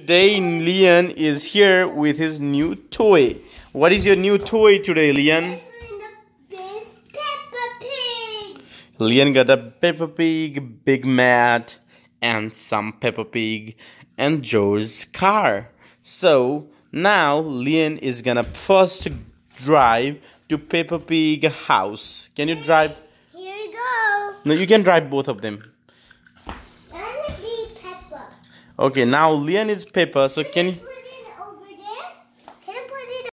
Today Leon is here with his new toy. What is your new toy today, Leon? Leon got a Peppa Pig, Big mat, and some Peppa Pig and Joe's car. So now Leon is gonna first drive to Peppa Pig house. Can you drive? Here you go. No, you can drive both of them. I'm gonna be Peppa. Okay, now Leon is Peppa, so can you